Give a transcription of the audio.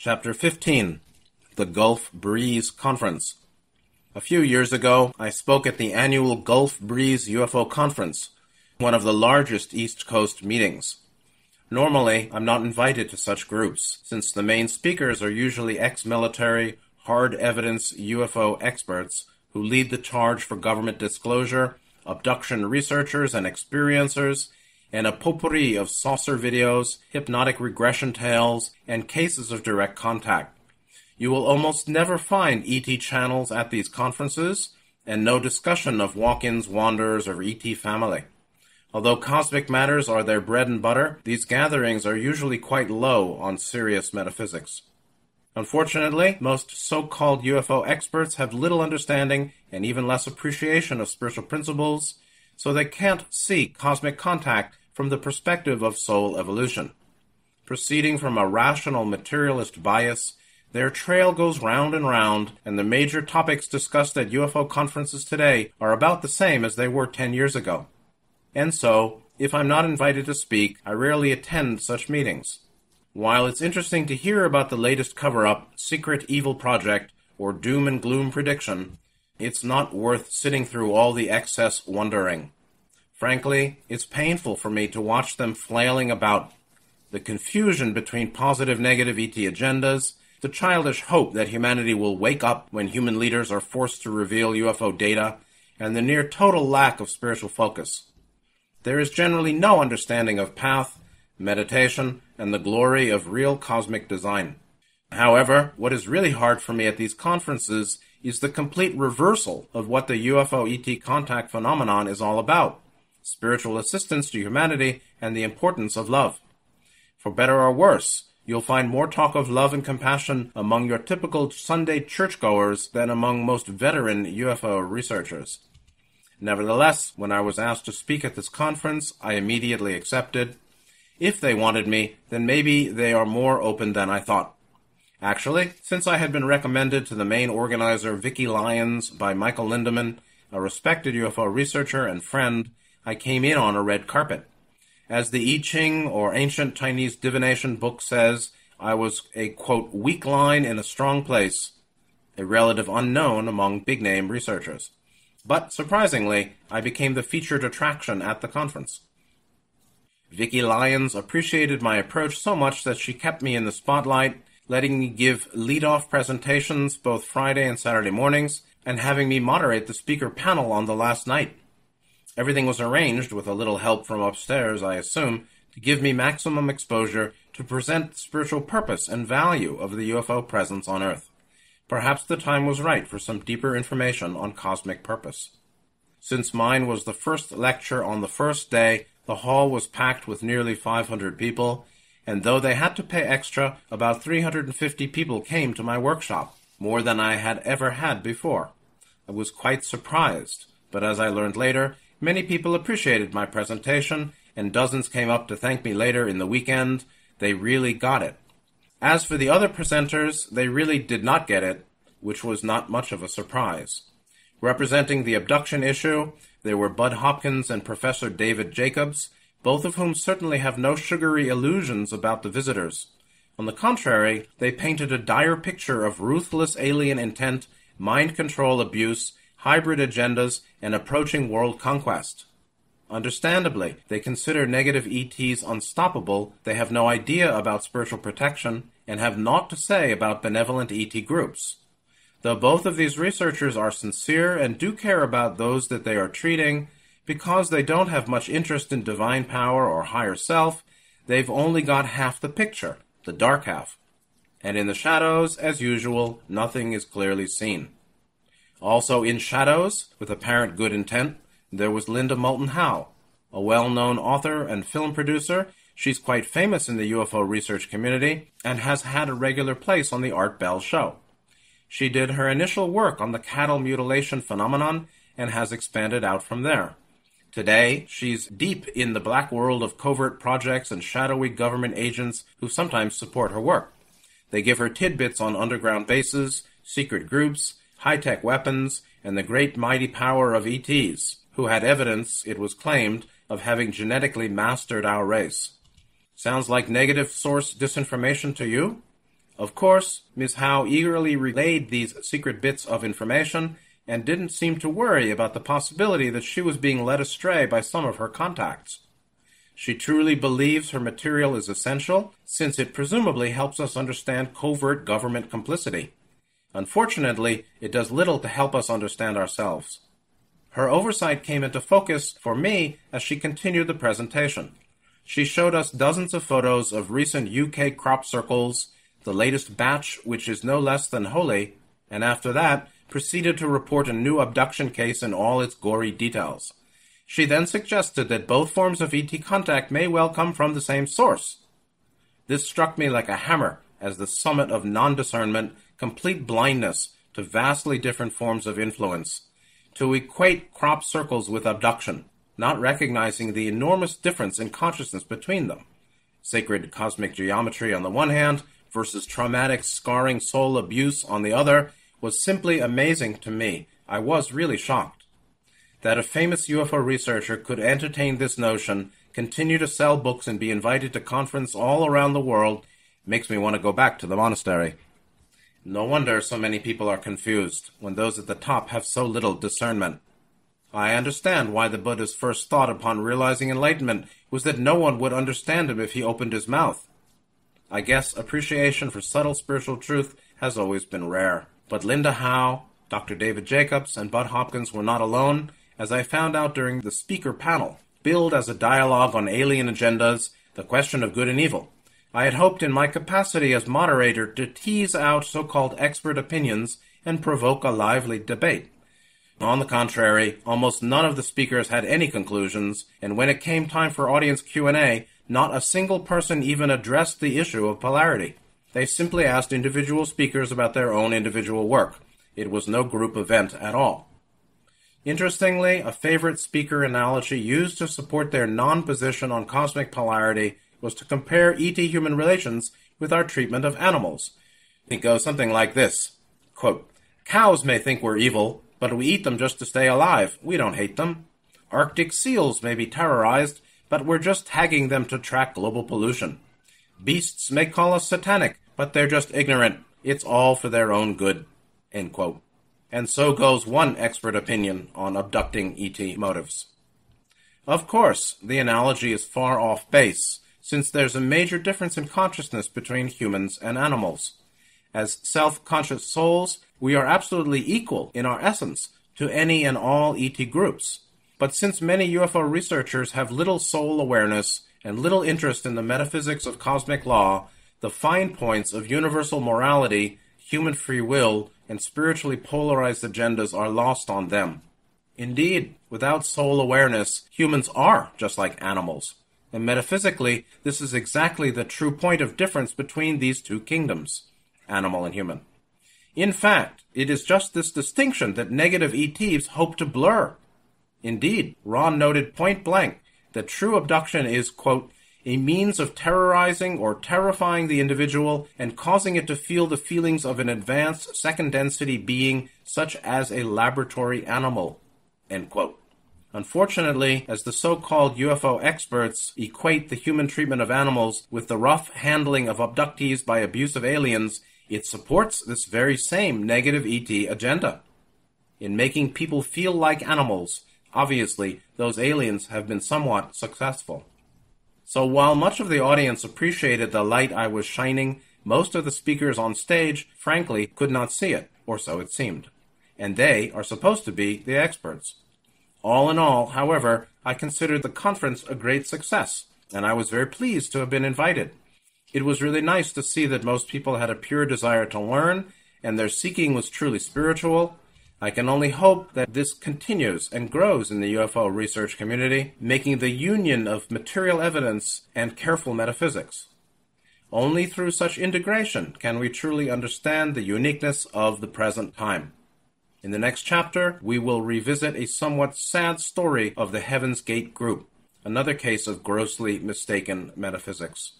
Chapter 15 The Gulf Breeze Conference. A few years ago, I spoke at the annual Gulf Breeze UFO Conference, one of the largest East Coast meetings. Normally, I'm not invited to such groups, since the main speakers are usually ex military, hard evidence UFO experts who lead the charge for government disclosure, abduction researchers and experiencers, and a potpourri of saucer videos, hypnotic regression tales, and cases of direct contact. You will almost never find ET channels at these conferences, and no discussion of walk ins, wanderers, or ET family. Although cosmic matters are their bread and butter, these gatherings are usually quite low on serious metaphysics. Unfortunately, most so called UFO experts have little understanding and even less appreciation of spiritual principles, so they can't see cosmic contact from the perspective of soul evolution. Proceeding from a rational materialist bias, their trail goes round and round, and the major topics discussed at UFO conferences today are about the same as they were 10 years ago. And so, if I'm not invited to speak, I rarely attend such meetings. While it's interesting to hear about the latest cover up, secret evil project, or doom and gloom prediction, it's not worth sitting through all the excess wondering. Frankly, it's painful for me to watch them flailing about. The confusion between positive negative ET agendas, the childish hope that humanity will wake up when human leaders are forced to reveal UFO data, and the near total lack of spiritual focus. There is generally no understanding of path, meditation, and the glory of real cosmic design. However, what is really hard for me at these conferences is the complete reversal of what the UFO ET contact phenomenon is all about spiritual assistance to humanity, and the importance of love. For better or worse, you'll find more talk of love and compassion among your typical Sunday churchgoers than among most veteran UFO researchers. Nevertheless, when I was asked to speak at this conference, I immediately accepted. If they wanted me, then maybe they are more open than I thought. Actually, since I had been recommended to the main organizer Vicki Lyons by Michael Lindemann, a respected UFO researcher and friend, I came in on a red carpet. As the I Ching, or ancient Chinese divination book says, I was a, quote, weak line in a strong place, a relative unknown among big name researchers. But surprisingly, I became the featured attraction at the conference. Vicki Lyons appreciated my approach so much that she kept me in the spotlight, letting me give lead-off presentations both Friday and Saturday mornings, and having me moderate the speaker panel on the last night. Everything was arranged, with a little help from upstairs, I assume, to give me maximum exposure to present the spiritual purpose and value of the UFO presence on Earth. Perhaps the time was right for some deeper information on cosmic purpose. Since mine was the first lecture on the first day, the hall was packed with nearly 500 people, and though they had to pay extra, about 350 people came to my workshop, more than I had ever had before. I was quite surprised, but as I learned later, Many people appreciated my presentation, and dozens came up to thank me later in the weekend. They really got it. As for the other presenters, they really did not get it, which was not much of a surprise. Representing the abduction issue, there were Bud Hopkins and Professor David Jacobs, both of whom certainly have no sugary illusions about the visitors. On the contrary, they painted a dire picture of ruthless alien intent, mind control abuse, hybrid agendas, and approaching world conquest. Understandably, they consider negative ETs unstoppable, they have no idea about spiritual protection, and have naught to say about benevolent ET groups. Though both of these researchers are sincere and do care about those that they are treating, because they don't have much interest in divine power or higher self, they've only got half the picture, the dark half. And in the shadows, as usual, nothing is clearly seen. Also in Shadows, with apparent good intent, there was Linda Moulton Howe, a well-known author and film producer. She's quite famous in the UFO research community and has had a regular place on the Art Bell show. She did her initial work on the cattle mutilation phenomenon and has expanded out from there. Today, she's deep in the black world of covert projects and shadowy government agents who sometimes support her work. They give her tidbits on underground bases, secret groups, high-tech weapons, and the great mighty power of ETs, who had evidence, it was claimed, of having genetically mastered our race. Sounds like negative source disinformation to you? Of course, Ms. Howe eagerly relayed these secret bits of information and didn't seem to worry about the possibility that she was being led astray by some of her contacts. She truly believes her material is essential, since it presumably helps us understand covert government complicity. Unfortunately, it does little to help us understand ourselves. Her oversight came into focus for me as she continued the presentation. She showed us dozens of photos of recent UK crop circles, the latest batch, which is no less than holy, and after that, proceeded to report a new abduction case in all its gory details. She then suggested that both forms of ET contact may well come from the same source. This struck me like a hammer as the summit of non discernment, complete blindness to vastly different forms of influence. To equate crop circles with abduction, not recognizing the enormous difference in consciousness between them. Sacred cosmic geometry on the one hand versus traumatic, scarring soul abuse on the other was simply amazing to me. I was really shocked that a famous UFO researcher could entertain this notion, continue to sell books, and be invited to conference all around the world makes me want to go back to the monastery. No wonder so many people are confused when those at the top have so little discernment. I understand why the Buddha's first thought upon realizing enlightenment was that no one would understand him if he opened his mouth. I guess appreciation for subtle spiritual truth has always been rare. But Linda Howe, Dr. David Jacobs, and Bud Hopkins were not alone, as I found out during the speaker panel, billed as a dialogue on alien agendas, the question of good and evil. I had hoped in my capacity as moderator to tease out so-called expert opinions and provoke a lively debate. On the contrary, almost none of the speakers had any conclusions, and when it came time for audience Q&A, not a single person even addressed the issue of polarity. They simply asked individual speakers about their own individual work. It was no group event at all. Interestingly, a favorite speaker analogy used to support their non position on cosmic polarity was to compare ET human relations with our treatment of animals. It goes something like this quote, Cows may think we're evil, but we eat them just to stay alive. We don't hate them. Arctic seals may be terrorized, but we're just tagging them to track global pollution. Beasts may call us satanic, but they're just ignorant. It's all for their own good. End quote. And so goes one expert opinion on abducting ET motives. Of course, the analogy is far off base, since there's a major difference in consciousness between humans and animals. As self conscious souls, we are absolutely equal in our essence to any and all ET groups. But since many UFO researchers have little soul awareness and little interest in the metaphysics of cosmic law, the fine points of universal morality, human free will, and spiritually polarized agendas are lost on them. Indeed, without soul awareness, humans are just like animals. And metaphysically, this is exactly the true point of difference between these two kingdoms, animal and human. In fact, it is just this distinction that negative ETs hope to blur. Indeed, Ra noted point blank that true abduction is, quote, a means of terrorizing or terrifying the individual and causing it to feel the feelings of an advanced second density being such as a laboratory animal. Unfortunately, as the so-called UFO experts equate the human treatment of animals with the rough handling of abductees by abusive aliens, it supports this very same negative ET agenda. In making people feel like animals, obviously, those aliens have been somewhat successful. So while much of the audience appreciated the light I was shining, most of the speakers on stage, frankly, could not see it, or so it seemed. And they are supposed to be the experts. All in all, however, I considered the conference a great success, and I was very pleased to have been invited. It was really nice to see that most people had a pure desire to learn, and their seeking was truly spiritual, I can only hope that this continues and grows in the UFO research community, making the union of material evidence and careful metaphysics. Only through such integration can we truly understand the uniqueness of the present time. In the next chapter, we will revisit a somewhat sad story of the Heaven's Gate group, another case of grossly mistaken metaphysics.